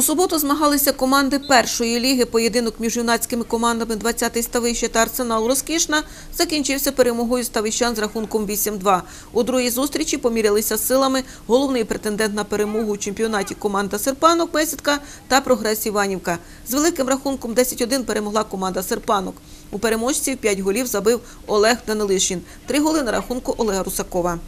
У суботу змагалися команди першої ліги. Поєдинок між юнацькими командами 20-й Ставище та Арсенал Розкішна закінчився перемогою ставищан з рахунком 8-2. У другій зустрічі помірялися силами головний претендент на перемогу у чемпіонаті команда Серпанок Бесідка та Прогрес Іванівка. З великим рахунком 10-1 перемогла команда Серпанок. У переможців 5 голів забив Олег Данилишин. Три голи на рахунку Олега Русакова.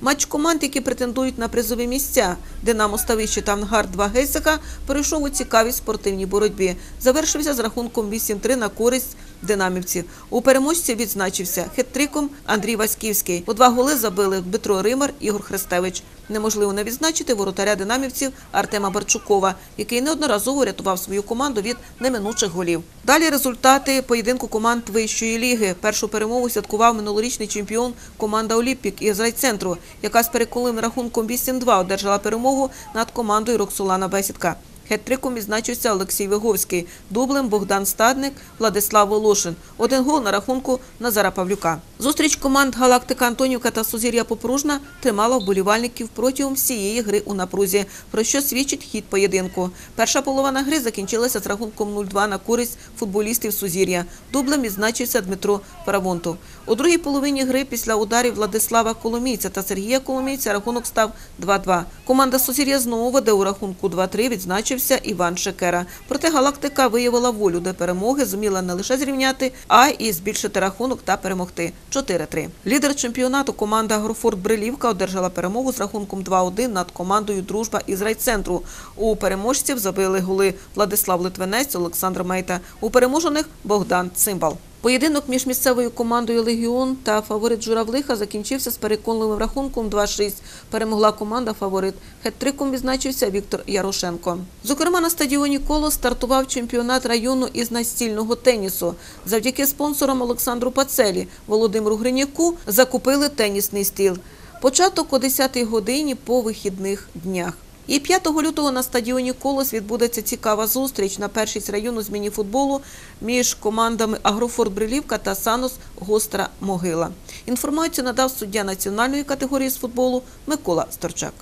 Матч команд, які претендують на призові місця Динамо Ставище та Ангар 2 Гейсика перейшов у цікавій спортивній боротьбі. Завершився з рахунком 8-3 на користь динамівців. У переможці відзначився хет-триком Андрій Васьківський. У два голи забили Дмитро Римар, Ігор Хрестевич. Неможливо не відзначити воротаря динамівців Артема Барчукова, який неодноразово рятував свою команду від неминучих голів. Далі результати поєдинку команд вищої ліги. Першу перемогу святкував минулорічний чемпіон команда Олімпік із райцентру, яка з переконливим рахунком 8-2 одержала перемогу над командою Роксолана Бесідка. Хет-триком відзначився Олексій Виговський, дублем Богдан Стадник, Владислав Волошин. Один гол на рахунку Назара Павлюка. Зустріч команд Галактика Антонівка та Сузір'я Попружна тримала вболівальників протягом всієї гри у напрузі, про що свідчить хід поєдинку. Перша половина гри закінчилася з рахунком 0-2 на користь футболістів Сузір'я. Дублем відзначився Дмитро Паравонтов. У другій половині гри після ударів Владислава Коломійця та Сергія Коломійця рахунок став 2-2. Команда Сузір'я знову веде у рахунку 2-3, відзначився Іван Шекера. Проте Галактика виявила волю до перемоги, зуміла не лише зрівняти, а й збільшити рахунок та перемогти. 4-3. Лідер чемпіонату команда Агрофорт Брилівка одержала перемогу з рахунком 2-1 над командою Дружба із райцентру. У переможців забили голи Владислав Литвинець, Олександр Мейта. У переможених Богдан Цимбал. Поєдинок між місцевою командою Легіон та фаворит Журавлиха закінчився з переконливим рахунком 2-6. Перемогла команда фаворит. Хет-триком відзначився Віктор Ярошенко. Зокрема, на стадіоні Коло стартував чемпіонат району із настільного тенісу. Завдяки спонсорам Олександру Пацелі, Володимиру Гриняку закупили тенісний стіл. Початок о 10-й годині по вихідних днях. І 5 лютого на стадіоні Колос відбудеться цікава зустріч на першість району з мініфутболу між командами Агрофорт Брилівка та Санос Гостра Могила. Інформацію надав суддя національної категорії з футболу Микола Сторчак.